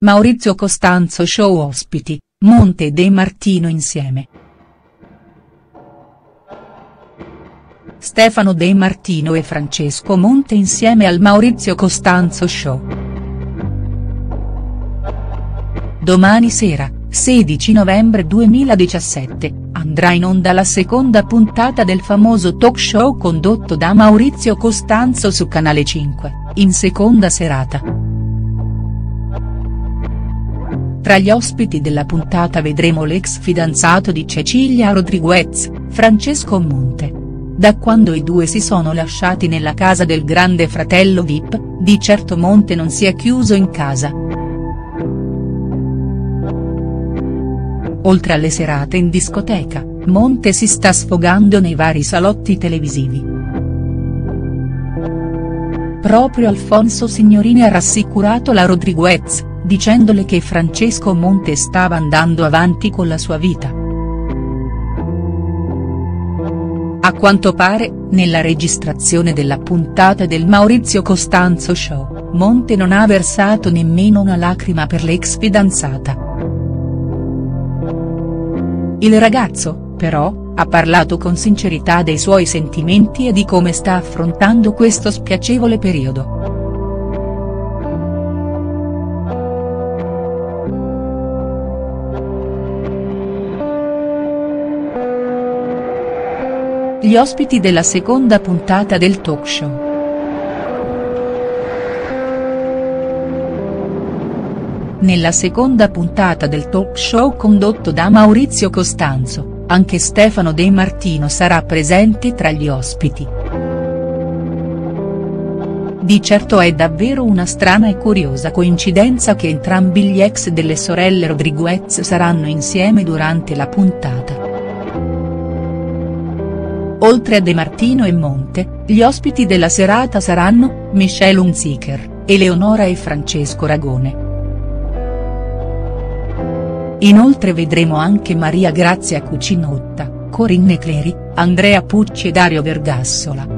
Maurizio Costanzo Show ospiti, Monte De Martino insieme. Stefano De Martino e Francesco Monte insieme al Maurizio Costanzo Show. Domani sera, 16 novembre 2017, andrà in onda la seconda puntata del famoso talk show condotto da Maurizio Costanzo su Canale 5, in seconda serata. Tra gli ospiti della puntata vedremo l'ex fidanzato di Cecilia Rodriguez, Francesco Monte. Da quando i due si sono lasciati nella casa del grande fratello Vip, di certo Monte non si è chiuso in casa. Oltre alle serate in discoteca, Monte si sta sfogando nei vari salotti televisivi. Proprio Alfonso Signorini ha rassicurato la Rodriguez, dicendole che Francesco Monte stava andando avanti con la sua vita. A quanto pare, nella registrazione della puntata del Maurizio Costanzo Show, Monte non ha versato nemmeno una lacrima per l'ex fidanzata. Il ragazzo, però, ha parlato con sincerità dei suoi sentimenti e di come sta affrontando questo spiacevole periodo. Gli ospiti della seconda puntata del talk show. Nella seconda puntata del talk show condotto da Maurizio Costanzo, anche Stefano De Martino sarà presente tra gli ospiti. Di certo è davvero una strana e curiosa coincidenza che entrambi gli ex delle sorelle Rodriguez saranno insieme durante la puntata. Oltre a De Martino e Monte, gli ospiti della serata saranno, Michelle Hunziker, Eleonora e Francesco Ragone. Inoltre vedremo anche Maria Grazia Cucinotta, Corinne Cleri, Andrea Pucci e Dario Vergassola.